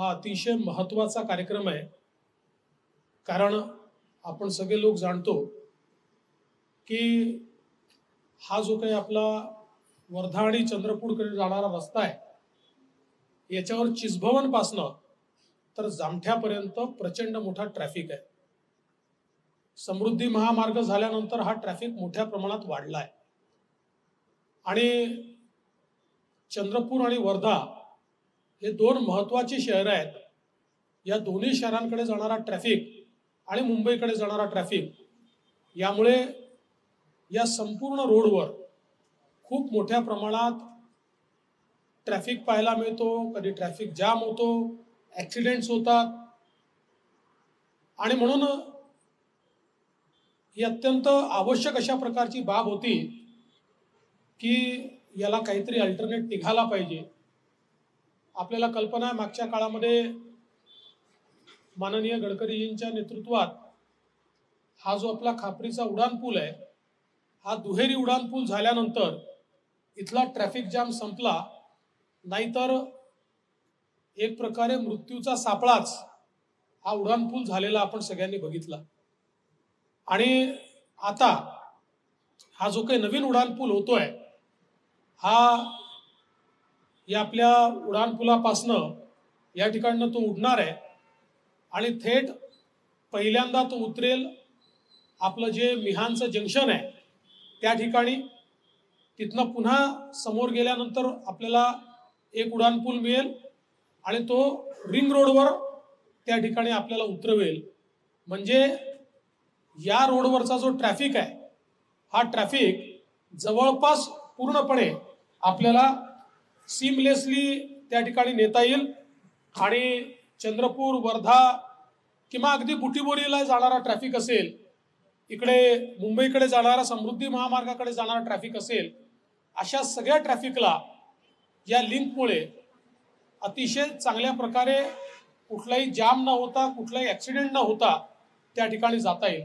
हा अतिशय महत्त्वाचा कार्यक्रम आहे. कारण आपण सगळे लोक जाणतो की हा जो काही आपला वर्धा आणि चंद्रपूरकडे जाणारा रस्ता आहे याच्यावर चिसभवनपासनं तर जामठ्यापर्यंत प्रचंड मोठा ट्रॅफिक आहे. समृद्धी महामार्ग झाल्यानंतर हा ट्रॅफिक मोठ्या प्रमाणात वाढला आहे आणि चंद्रपूर आणि वर्धा हे दोन महत्वाची शहरं आहेत. या दोन्ही शहरांकडे जाणारा ट्रॅफिक आणि मुंबईकडे जाणारा ट्रॅफिक यामुळे या संपूर्ण रोडवर खूप मोठ्या प्रमाणात ट्रॅफिक पाहायला मिळतो. कधी ट्रॅफिक जाम होतो ॲक्सिडेंट्स होतात. आणि म्हणून ही अत्यंत आवश्यक अशा प्रकारची बाब होती की याला काहीतरी अल्टरनेट निघाला पाहिजे. आपल्याला कल्पना आहे मागच्या काळामध्ये माननीय गडकरीजींच्या नेतृत्वात हा जो आपला खापरीचा उडान पूल आहे हा दुहेरी उडान पूल झाल्यानंतर इथला ट्रॅफिक जाम संपला नाहीतर एक प्रकारे मृत्यूचा सापळाच हा उडान पूल झालेला आपण सगळ्यांनी बघितला. आणि आता हा जो काही नवीन उडान पूल होतोय हा या आपल्या उडानपुलापासनं या ठिकाणनं तो उडणार आहे. आणि थेट पहिल्यांदा तो उतरेल आपलं जे मिहानचं जंक्शन आहे त्या ठिकाणी. तिथनं पुन्हा समोर गेल्यानंतर आपल्याला एक उड्डाणपूल मिळेल आणि तो रिंग रोडवर त्या ठिकाणी आपल्याला उतरवेल. म्हणजे या रोडवरचा जो ट्रॅफिक आहे हा ट्रॅफिक जवळपास पूर्णपणे आपल्याला सीमलेसली त्या ठिकाणी नेता येईल. आणि चंद्रपूर वर्धा किंवा अगदी बुटीबोरीला जाणारा ट्रॅफिक असेल इकडे मुंबईकडे जाणारा समृद्धी महामार्गाकडे जाणारा ट्रॅफिक असेल अशा सगळ्या ट्रॅफिकला या लिंकमुळे अतिशय चांगल्या प्रकारे कुठलाही जाम न होता कुठलाही ॲक्सिडेंट न होता त्या ठिकाणी जाता येईल.